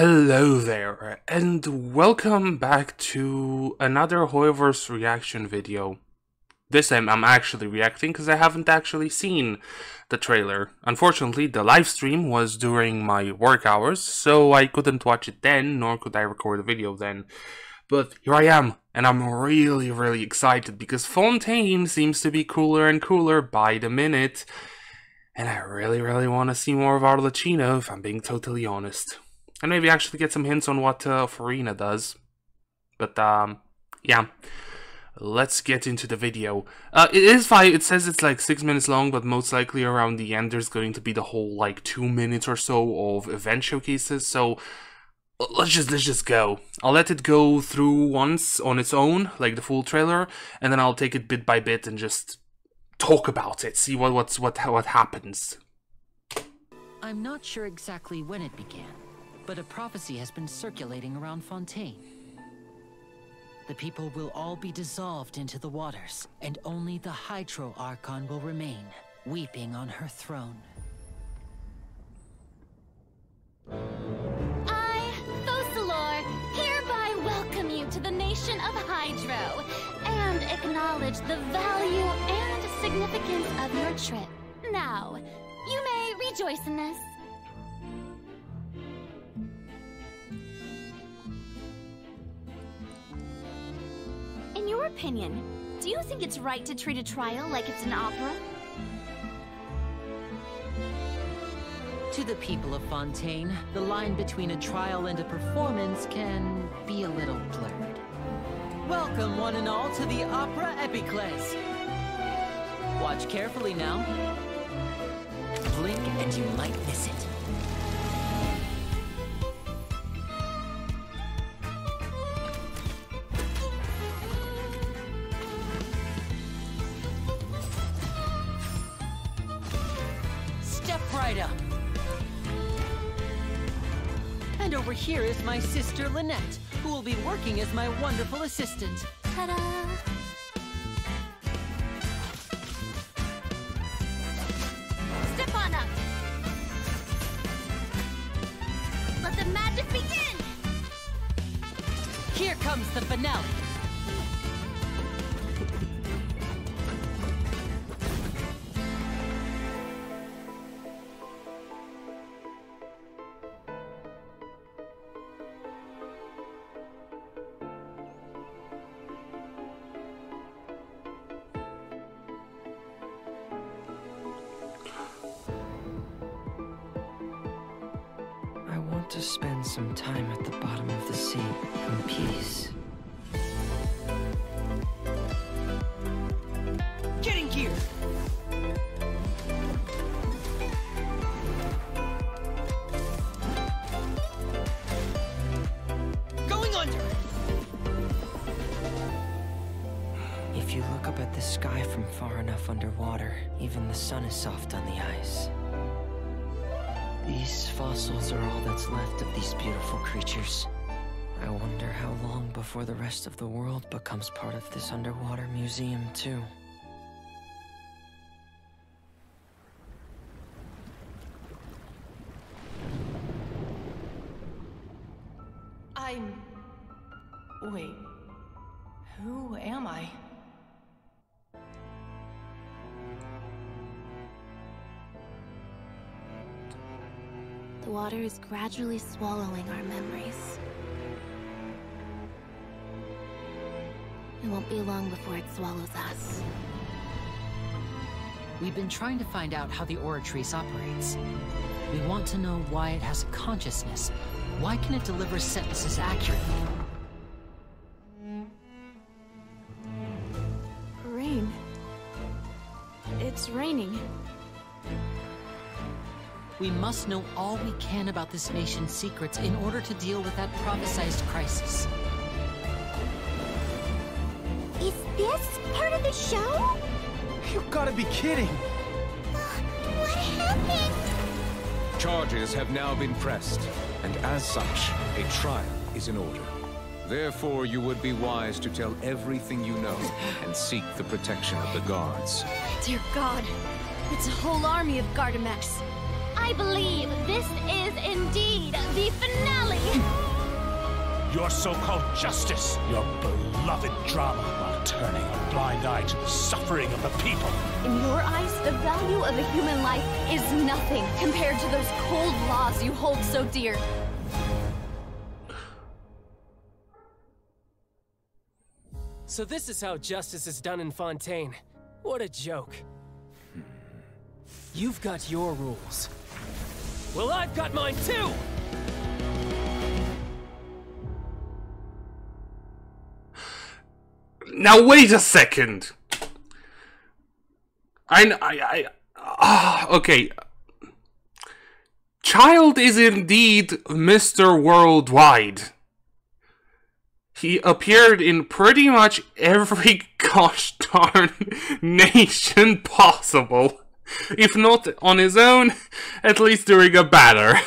Hello there, and welcome back to another Hoyoverse reaction video. This time I'm actually reacting because I haven't actually seen the trailer. Unfortunately, the live stream was during my work hours, so I couldn't watch it then, nor could I record a video then. But here I am, and I'm really, really excited because Fontaine seems to be cooler and cooler by the minute. And I really, really want to see more of Arlecchino, if I'm being totally honest. And maybe actually get some hints on what uh, Furina does. But, um, yeah. Let's get into the video. Uh, it is fine. It says it's like six minutes long, but most likely around the end there's going to be the whole like two minutes or so of event showcases. So let's just let's just go. I'll let it go through once on its own, like the full trailer, and then I'll take it bit by bit and just talk about it. See what what's what what happens. I'm not sure exactly when it began, but a prophecy has been circulating around Fontaine. The people will all be dissolved into the waters, and only the Hydro Archon will remain, weeping on her throne. I, Focalor, hereby welcome you to the nation of Hydro, and acknowledge the value and significance of your trip. Now, you may rejoice in this. Opinion, do you think it's right to treat a trial like it's an opera? To the people of Fontaine, the line between a trial and a performance can be a little blurred. Welcome, one and all, to the Opera Epiclese. Watch carefully now. Blink and you might miss it. Over here is my sister Lynette, who will be working as my wonderful assistant. Ta-da! To spend some time at the bottom of the sea in peace. Becomes this underwater museum, too. I'm. Wait. Who am I? The water is gradually swallowing our memories. It won't be long before it swallows us. We've been trying to find out how the Oratrice operates. We want to know why it has a consciousness. Why can it deliver sentences accurately? Rain. It's raining. We must know all we can about this nation's secrets in order to deal with that prophesized crisis. The show? You gotta be kidding! Uh, what happened? Charges have now been pressed, and as such, a trial is in order. Therefore, you would be wise to tell everything you know and seek the protection of the guards. Dear God, it's a whole army of Gardemeks. I believe this is indeed the finale. your so-called justice, your beloved drama, while turning a blind eye to the suffering of the people. In your eyes, the value of a human life is nothing compared to those cold laws you hold so dear. So this is how justice is done in Fontaine. What a joke. Hmm. You've got your rules. Well, I've got mine too! Now wait a second. I I I ah, okay. Childe is indeed Mr. Worldwide. He appeared in pretty much every gosh darn nation possible. If not on his own, at least during a banner.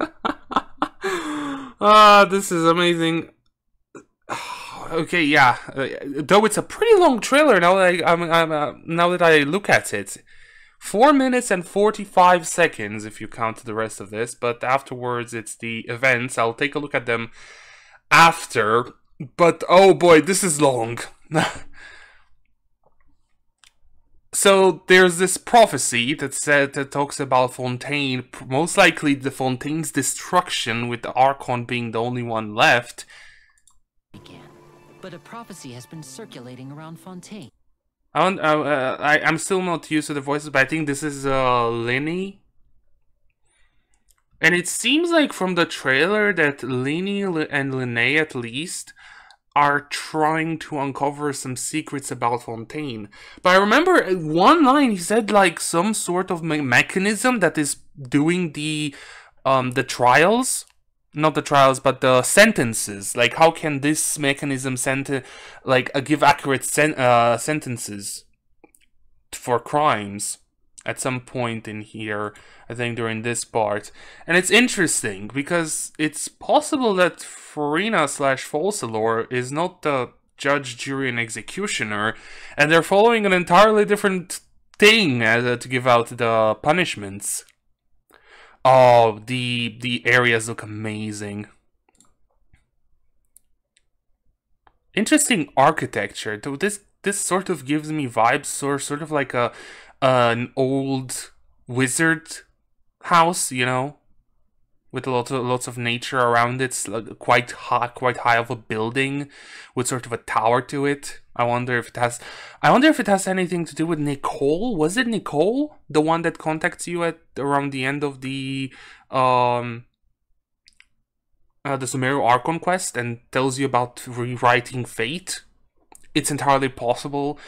Ah, this is amazing. Okay, yeah. Uh, though it's a pretty long trailer now that I, I'm, I'm, uh, now that I look at it. Four minutes and 45 seconds if you count the rest of this, but afterwards it's the events. I'll take a look at them after. But oh boy, this is long. so there's this prophecy that said that talks about Fontaine, most likely the Fontaine's destruction, with the Archon being the only one left. Began. But a prophecy has been circulating around Fontaine. I, want, uh, uh, I I'm still not used to the voices, but I think this is uh Lyney. And it seems like from the trailer that Lyney and Lene at least are trying to uncover some secrets about Fontaine. But I remember one line he said like some sort of me mechanism that is doing the um the trials not the trials but the sentences. Like how can this mechanism send like uh, give accurate sen uh, sentences for crimes at some point in here i think during this part? And it's interesting because it's possible that Furina slash Focalors is not the judge jury and executioner and they're following an entirely different thing uh, to give out the punishments Oh, the the areas look amazing. Interesting architecture. This this sort of gives me vibes, or sort of like a an old wizard house, you know, with lots of lots of nature around it. It's quite high, quite high of a building with sort of a tower to it. I wonder if it has. I wonder if it has anything to do with Nicole. Was it Nicole, the one that contacts you at around the end of the um uh, the Sumeru Archon quest and tells you about rewriting fate? It's entirely possible.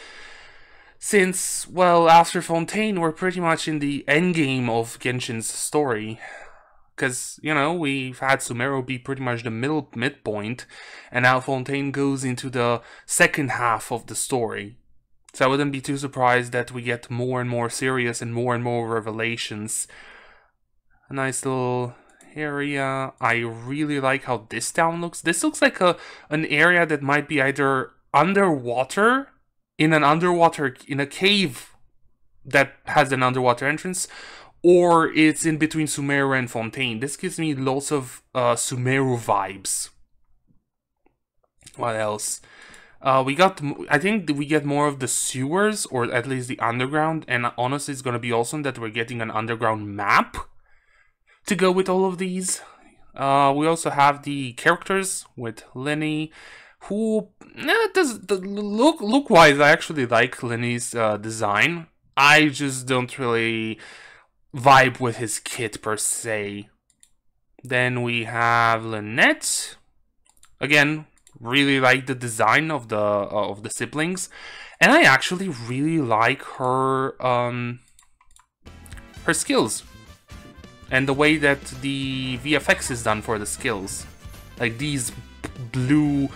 Since, well, after Fontaine, we're pretty much in the endgame of Genshin's story because you know we've had Sumeru be pretty much the middle midpoint, and now Fontaine goes into the second half of the story. So I wouldn't be too surprised that we get more and more serious and more and more revelations. A nice little area. I really like how this town looks. This looks like a an area that might be either underwater in an underwater in a cave that has an underwater entrance or it's in between Sumeru and Fontaine. This gives me lots of uh, Sumeru vibes. What else? Uh, we got, I think we get more of the sewers, or at least the underground, and honestly, it's gonna be awesome that we're getting an underground map to go with all of these. Uh, we also have the characters with Lenny, who, eh, does the look look wise, I actually like Lenny's uh, design. I just don't really vibe with his kit per se. Then we have Lynette. Again, really like the design of the uh, of the siblings, and I actually really like her um her skills and the way that the VFX is done for the skills, like these blue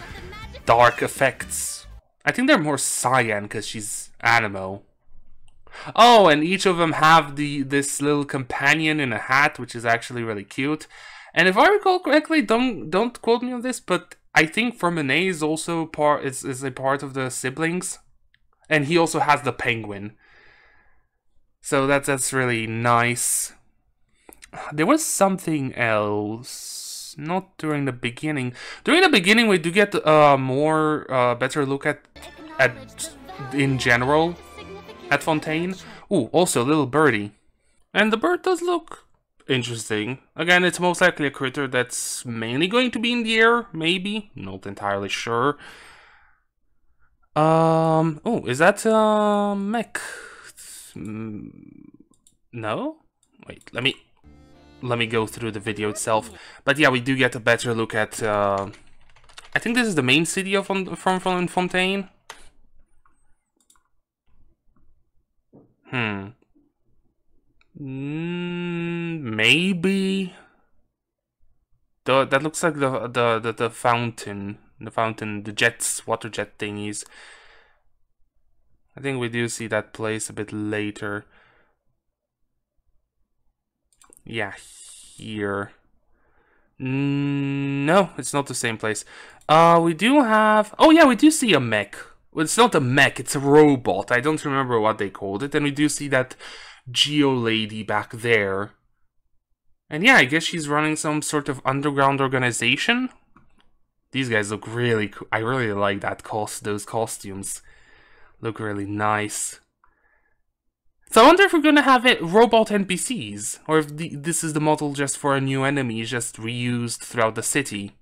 dark effects. I think they're more cyan because she's Anemo. Oh, and each of them have the this little companion in a hat, which is actually really cute. And if I recall correctly, don't don't quote me on this, but I think Freminet is also part is, is a part of the siblings. And he also has the penguin. So that's that's really nice. There was something else. not during the beginning. During the beginning, we do get uh, more, uh, better look at, at in general, at Fontaine. Ooh, also a little birdie. And the bird does look interesting. Again, it's most likely a critter that's mainly going to be in the air, maybe. Not entirely sure. Um, oh, is that a mech? No? Wait, let me let me go through the video itself. But yeah, we do get a better look at uh I think this is the main city of from from Fontaine. Hmm. Mm, maybe. The, that looks like the, the the the fountain, the fountain, the jets, water jet thingies. I think we do see that place a bit later. Yeah, here. Mm, no, it's not the same place. Uh, we do have... Oh yeah, we do see a mech. Well, it's not a mech, it's a robot. I don't remember what they called it. And we do see that Geo lady back there. And yeah, I guess she's running some sort of underground organization. These guys look really cool. I really like that cost those costumes. Look really nice. So I wonder if we're gonna have it robot NPCs, or if the, this is the model just for a new enemy, just reused throughout the city.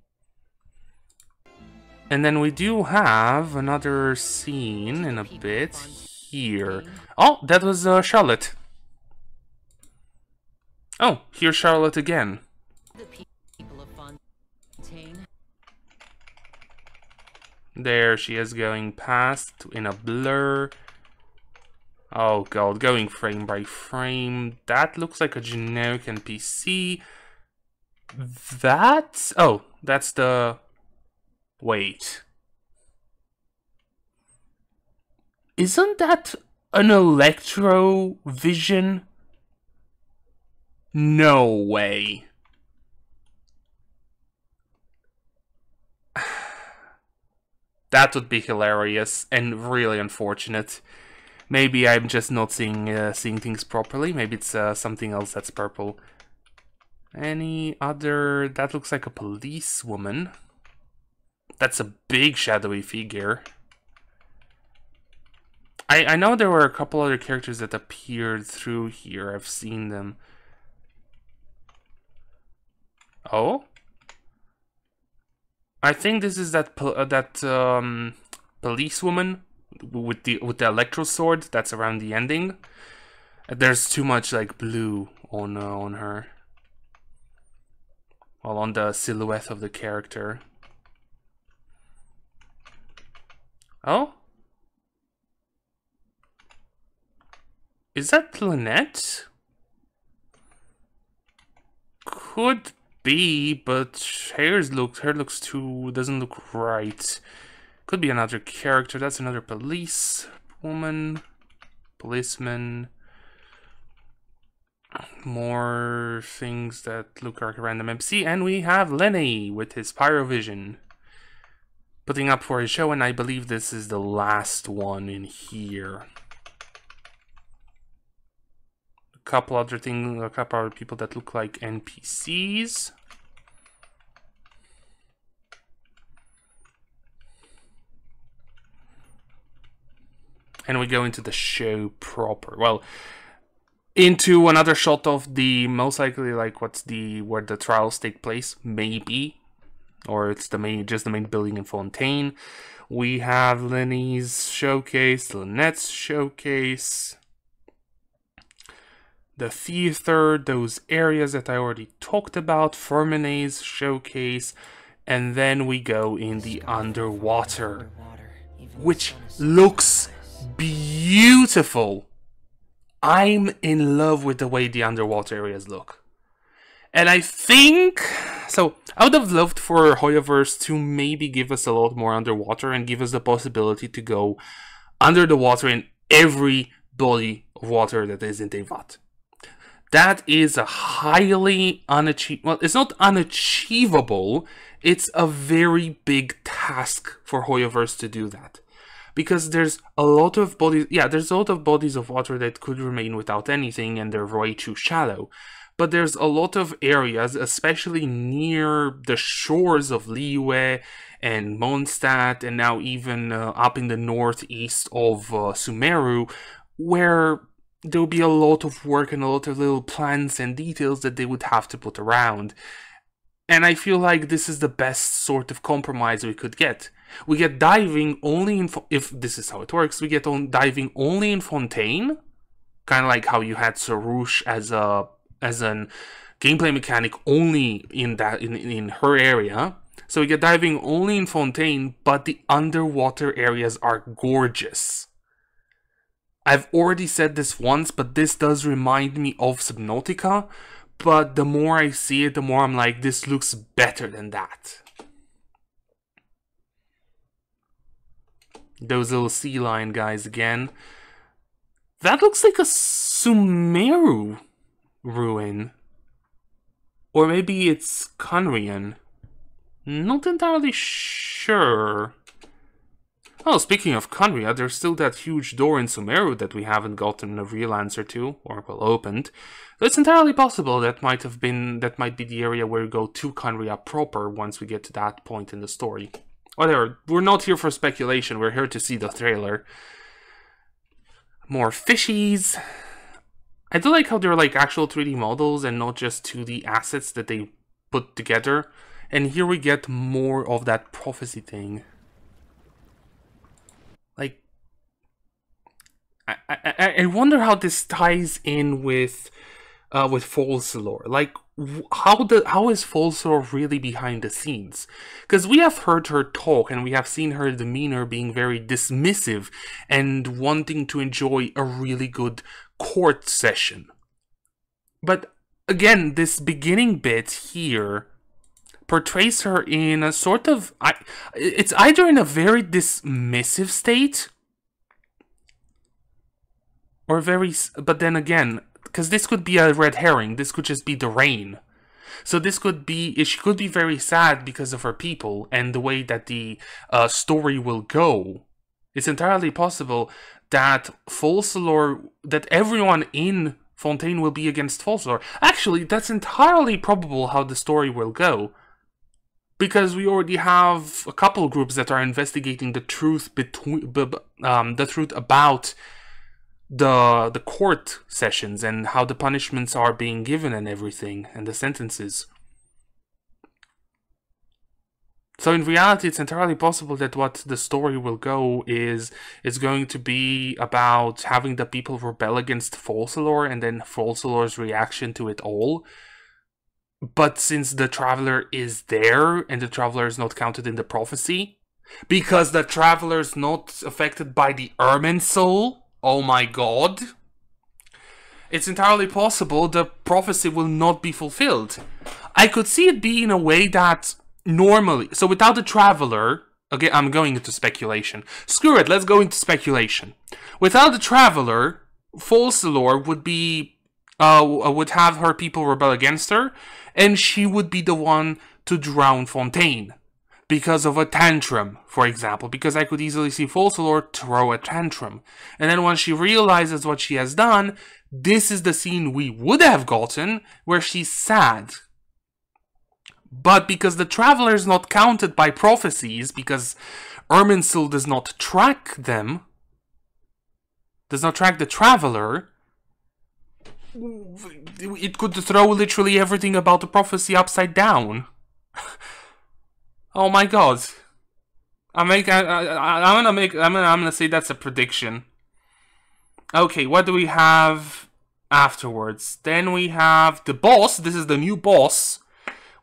And then we do have another scene in a bit here. Oh, that was uh, Charlotte. Oh, here's Charlotte again. There she is going past in a blur. Oh god, going frame by frame. That looks like a generic NPC. That? Oh, that's the... Wait. Isn't that an Electro Vision? No way. that would be hilarious and really unfortunate. Maybe I'm just not seeing uh, seeing things properly. Maybe it's uh, something else that's purple. Any other... That looks like a police woman. That's a big shadowy figure. I, I know there were a couple other characters that appeared through here. I've seen them. Oh? I think this is that uh, that um, policewoman with the with the electro sword that's around the ending. There's too much like blue on uh, on her. Well, on the silhouette of the character. Oh? Is that Lynette? Could be, but hair's looks hair looks too doesn't look right. Could be another character. That's another police woman, policeman. More things that look like random MC, and we have Lenny with his pyrovision putting up for a show, and I believe this is the last one in here. A couple other things, a couple other people that look like NPCs. And we go into the show proper. Well, into another shot of the most likely like what's the where the trials take place, maybe or it's the main just the main building in Fontaine. We have Lenny's showcase, Lynette's showcase, the theater, those areas that I already talked about, Fermine's showcase, and then we go in the underwater, which looks beautiful. I'm in love with the way the underwater areas look. And I think so. I would have loved for Hoyoverse to maybe give us a lot more underwater and give us the possibility to go under the water in every body of water that is in Teyvat. That is a highly unachievable. Well, it's not unachievable. It's a very big task for Hoyoverse to do that because there's a lot of bodies. Yeah, there's a lot of bodies of water that could remain without anything, and they're way too shallow. But there's a lot of areas, especially near the shores of Liyue and Mondstadt, and now even uh, up in the northeast of uh, Sumeru, where there will be a lot of work and a lot of little plans and details that they would have to put around. And I feel like this is the best sort of compromise we could get. We get diving only in, if this is how it works, we get on diving only in Fontaine, kind of like how you had Sorush as a as an gameplay mechanic only in that in, in her area. So we get diving only in Fontaine, but the underwater areas are gorgeous. I've already said this once, but this does remind me of Subnautica. But the more I see it, the more I'm like, this looks better than that. Those little sea lion guys again. That looks like a Sumeru ruin. Or maybe it's Khaenri'ah. Not entirely sure. Oh, speaking of Khaenri'ah, there's still that huge door in Sumeru that we haven't gotten a real answer to, or well opened. It's entirely possible that might have been that might be the area where we go to Khaenri'ah proper once we get to that point in the story. Oh, Whatever, we're not here for speculation, we're here to see the trailer. More fishies. I do like how they're like actual 3D models and not just 2D assets that they put together. And here we get more of that prophecy thing. Like, I, I, I wonder how this ties in with uh, with Folcelor. Like, how the how is Folcelor really behind the scenes? Because we have heard her talk and we have seen her demeanor being very dismissive and wanting to enjoy a really good court session. But again, this beginning bit here portrays her in a sort of it's either in a very dismissive state or very but then again because this could be a red herring this could just be the rain so this could be she could be very sad because of her people and the way that the uh, story will go it's entirely possible that Folcelor that everyone in Fontaine will be against Folcelor. Actually, that's entirely probable how the story will go because we already have a couple groups that are investigating the truth between um, the truth about the the court sessions and how the punishments are being given and everything and the sentences. So in reality, it's entirely possible that what the story will go is is going to be about having the people rebel against Folcelor and then Folcelor's reaction to it all but since the traveler is there and the traveler is not counted in the prophecy, because the traveler is not affected by the Irminsul, oh my god, it's entirely possible the prophecy will not be fulfilled. I could see it be in a way that normally, so without the traveler, okay, I'm going into speculation. Screw it, let's go into speculation. Without the traveler, Folcelor would be, uh, would have her people rebel against her, and she would be the one to drown Fontaine. Because of a tantrum, for example, because I could easily see Folcelor throw a tantrum. And then once she realizes what she has done, this is the scene we would have gotten where she's sad. But because the traveler is not counted by prophecies, because Irminsul does not track them, does not track the traveler, it could throw literally everything about the prophecy upside down. oh my god. I make I, I, am gonna make I'm gonna I'm gonna say that's a prediction. Okay, what do we have afterwards? Then we have the boss. This is the new boss,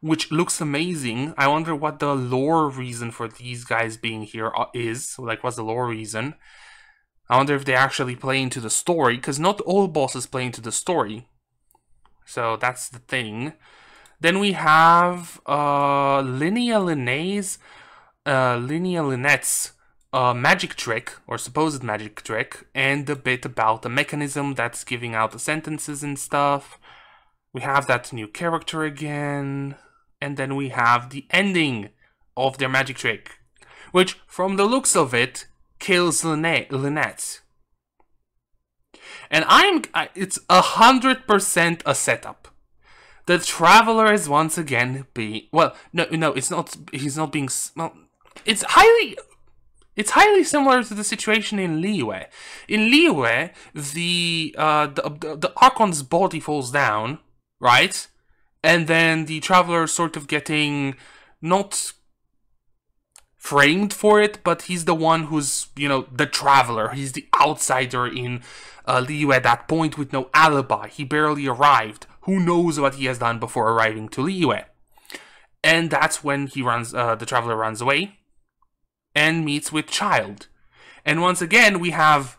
which looks amazing. I wonder what the lore reason for these guys being here uh. Like, what's the lore reason? I wonder if they actually play into the story, because not all bosses play into the story. So that's the thing. Then we have uh, Linnea Linnea's, uh, Linnea Lynette's uh, magic trick, or supposed magic trick, and a bit about the mechanism that's giving out the sentences and stuff. We have that new character again, and then we have the ending of their magic trick, which, from the looks of it, kills Lynette. And I'm, it's a hundred percent a setup. the traveler is once again being well. No, no, it's not. He's not being. Well, it's highly. It's highly similar to the situation in Liyue. In Liyue, the, uh, the, the the Archon's body falls down, right, and then the traveler sort of getting not framed for it, but he's the one who's you know the traveler. He's the outsider in uh, Liyue at that point with no alibi. He barely arrived. Who knows what he has done before arriving to Liyue? And that's when he runs. Uh, the traveler runs away and meets with Childe. And once again, we have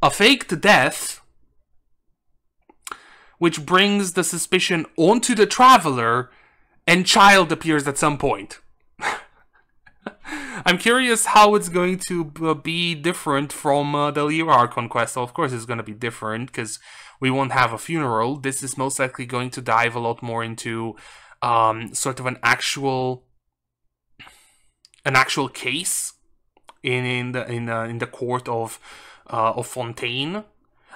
a faked death, which brings the suspicion onto the traveler, and Childe appears at some point. I'm curious how it's going to be different from uh, the Liyue Archon quest. of course, it's going to be different because we won't have a funeral. This is most likely going to dive a lot more into um, sort of an actual an actual case in in the in uh, in the court of uh, of Fontaine.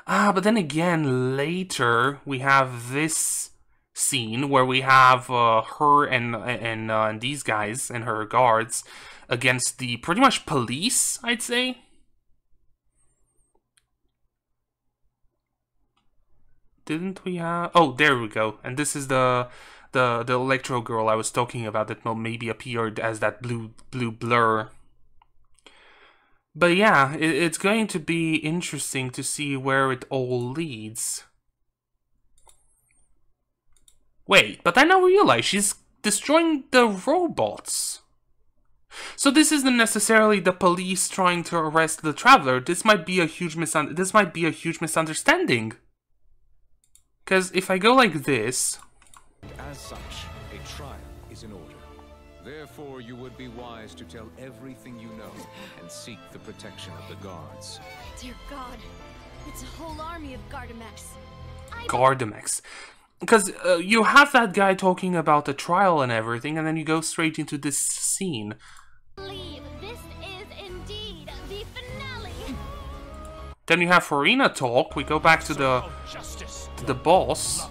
Ah, but then again, later we have this scene where we have uh, her and and, uh, and these guys and her guards against the pretty much police, I'd say. Didn't we have? Oh, there we go. And this is the the the electro girl I was talking about that maybe appeared as that blue blue blur. But yeah, it, it's going to be interesting to see where it all leads. Wait, but I now realize she's destroying the robots. So this isn't necessarily the police trying to arrest the traveler. This might be a huge this might be a huge misunderstanding. Because if I go like this, as such, Therefore, you would be wise to tell everything you know and seek the protection of the gods. Dear God, it's a whole army of Gardemeks. Gardemeks. Because uh, you have that guy talking about the trial and everything, and then you go straight into this scene. Leave. This is indeed the finale. Then you have Furina talk. We go back to the to the boss.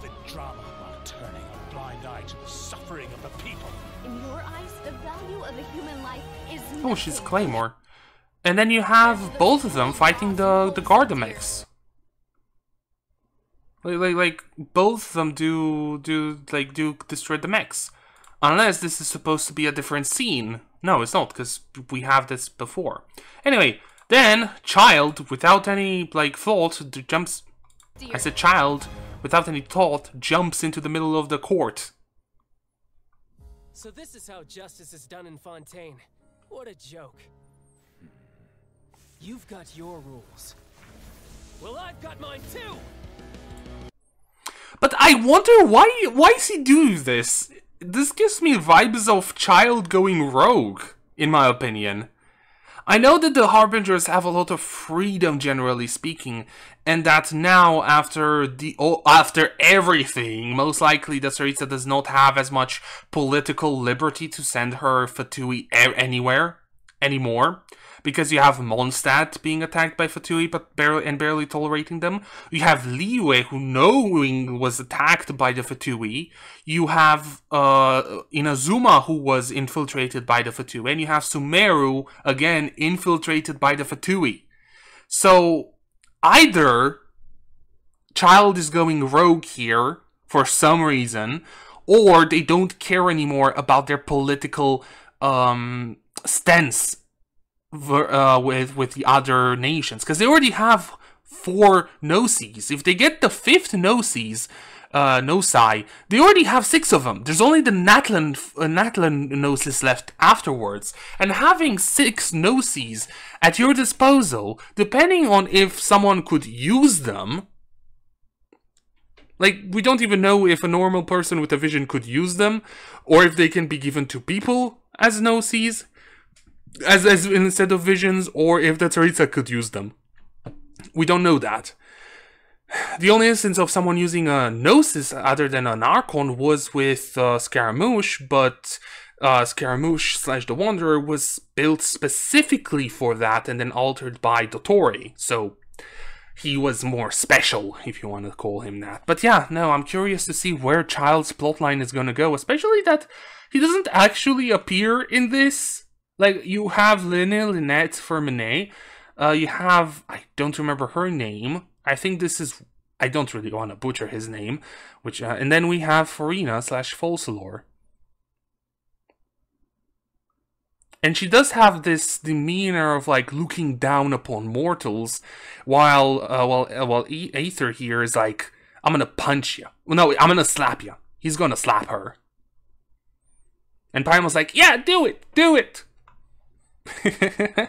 Oh, she's Claymore. And then you have both of them fighting the the Gardemeks. Like, like, like both of them do do like do destroy the mechs, unless this is supposed to be a different scene. No, it's not because we have this before. Anyway, then Childe, without any like thought, jumps. I said Childe, without any thought, jumps into the middle of the court. So this is how justice is done in Fontaine. What a joke. You've got your rules. Well, I've got mine too! But I wonder why why is he doing this? This gives me vibes of Childe going rogue, in my opinion. I know that the Harbingers have a lot of freedom, generally speaking, and that now, after the oh, after everything, most likely the Tsaritsa does not have as much political liberty to send her Fatui anywhere anymore because you have Mondstadt being attacked by Fatui but barely and barely tolerating them. You have Liyue who knowing was attacked by the Fatui. You have uh, Inazuma who was infiltrated by the Fatui. And you have Sumeru again infiltrated by the Fatui. So either Childe is going rogue here for some reason, or they don't care anymore about their political um, stance uh, with with the other nations because they already have four Gnosis. If they get the fifth Gnosis, uh, Gnosi, they already have six of them. There's only the Natlan uh, Natlan Gnosis left afterwards, and having six Gnosis at your disposal, depending on if someone could use them. Like, we don't even know if a normal person with a vision could use them, or if they can be given to people as Gnosis as, as instead of visions, or if the Tsaritsa could use them. We don't know that. The only instance of someone using a Gnosis other than an Archon was with uh, Scaramouche, but uh, Scaramouche slash the Wanderer was built specifically for that and then altered by Dottore, So, he was more special, if you want to call him that. But yeah, no, I'm curious to see where Childe's plotline is gonna go, especially that he doesn't actually appear in this. Like, you have Lene Lynette Ferminet, uh, you have, I don't remember her name, I think this is, I don't really want to butcher his name, which, uh, and then we have Furina slash Focalors. And she does have this demeanor of like looking down upon mortals, while uh, while uh, while Aether here is like, "I'm gonna punch you." Well, no, I'm gonna slap you. He's gonna slap her. And Paimon's like, "Yeah, do it, do it."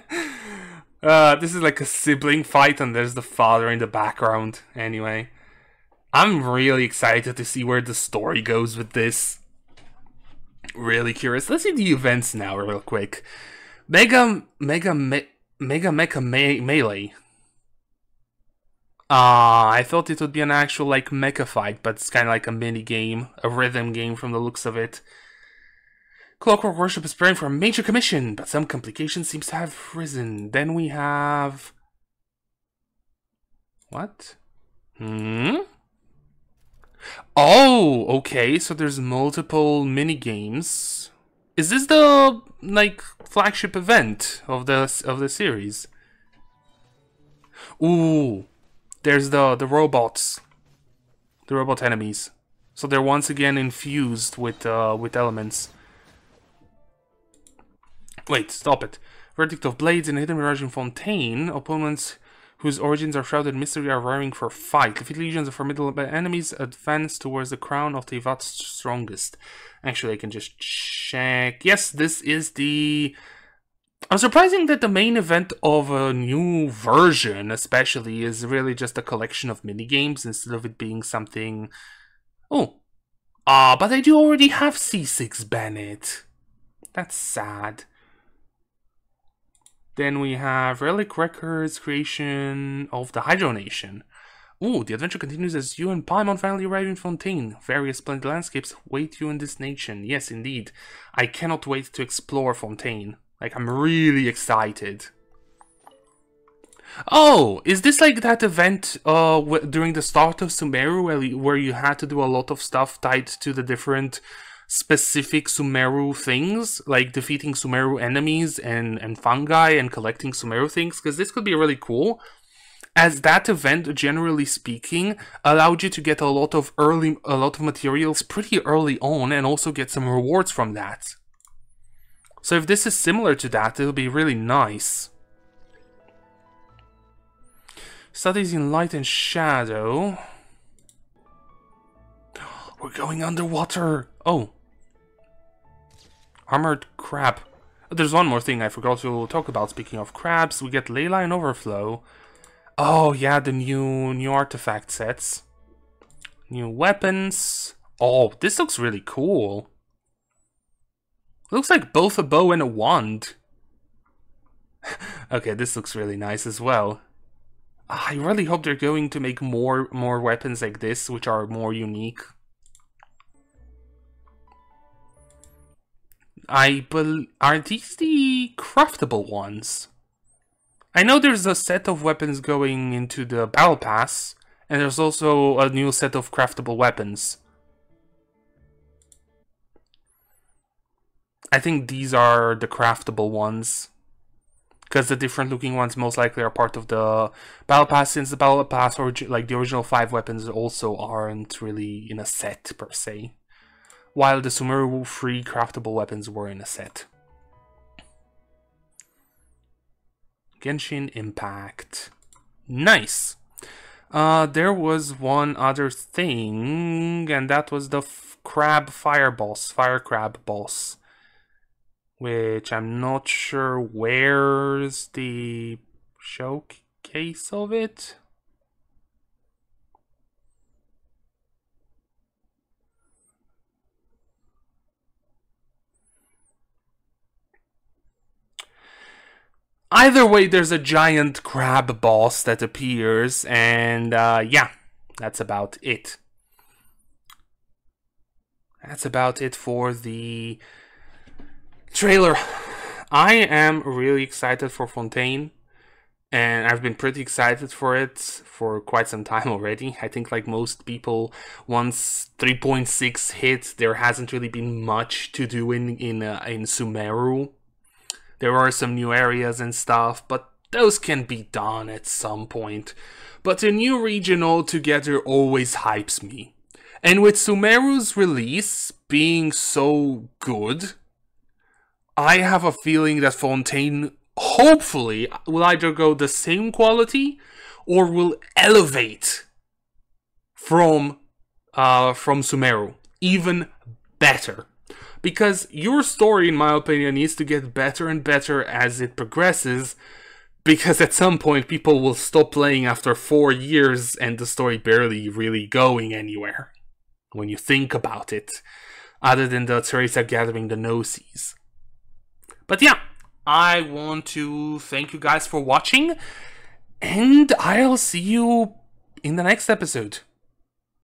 uh, this is like a sibling fight, and there's the father in the background. Anyway, I'm really excited to see where the story goes with this really curious. Let's see the events now, real quick. Mega, Mega, Me, Mega Mecha Me Melee. Ah, uh, I thought it would be an actual like mecha fight, but it's kind of like a mini game, a rhythm game from the looks of it. Clockwork Worship is preparing for a major commission, but some complications seems to have risen. Then we have what? Hmm. Oh, okay. So there's multiple mini games. Is this the like flagship event of the of the series? Ooh, there's the the robots, the robot enemies. So they're once again infused with uh, with elements. Wait, stop it. Verdict of Blades in Hidden Mirage in Fontaine. Opponents whose origins are shrouded in mystery are raring for fight. Defeat legions of formidable enemies advance towards the crown of the Teyvat's strongest. Actually, I can just check. Yes, this is the... I'm surprising that the main event of a new version, especially, is really just a collection of minigames instead of it being something... Oh. Ah, but I do already have C6 Bennett. That's sad. Then we have Relic Records creation of the Hydro Nation. Ooh, the adventure continues as you and Paimon finally arrive in Fontaine. Various splendid landscapes wait you in this nation. Yes, indeed. I cannot wait to explore Fontaine. Like, I'm really excited. Oh, is this like that event uh, during the start of Sumeru where you, where you had to do a lot of stuff tied to the different specific Sumeru things, like defeating Sumeru enemies and, and fungi and collecting Sumeru things, because this could be really cool. As that event, generally speaking, allowed you to get a lot of early, a lot of materials pretty early on, and also get some rewards from that. So if this is similar to that, it'll be really nice. Studies in light and shadow. We're going underwater. Oh, Armored crab. There's one more thing I forgot to talk about. Speaking of crabs, we get Leyline Overflow. Oh yeah, the new new artifact sets. New weapons. Oh, this looks really cool. Looks like both a bow and a wand. okay, this looks really nice as well. I really hope they're going to make more more weapons like this, which are more unique. I bel are these the craftable ones? I know there's a set of weapons going into the battle pass, and there's also a new set of craftable weapons. I think these are the craftable ones. Because the different looking ones most likely are part of the battle pass, since the battle pass, or like the original five weapons, also aren't really in a set per se while the Sumeru free craftable weapons were in a set. Genshin Impact. Nice! Uh, there was one other thing, and that was the crab fire boss, fire crab boss. Which I'm not sure where's the showcase of it. Either way, there's a giant crab boss that appears, and uh, yeah, that's about it. That's about it for the trailer. I am really excited for Fontaine. and I've been pretty excited for it for quite some time already. I think, like most people, once 3.6 hit, there hasn't really been much to do in in uh, in Sumeru. There are some new areas and stuff, but those can be done at some point. But a new region altogether always hypes me. And with Sumeru's release being so good, I have a feeling that Fontaine hopefully will either go the same quality or will elevate from uh, from Sumeru even better. Because your story, in my opinion, needs to get better and better as it progresses. Because at some point, people will stop playing after four years and the story barely really going anywhere. When you think about it, other than the Tsaritsa gathering the Gnosis. But yeah, I want to thank you guys for watching, and I'll see you in the next episode.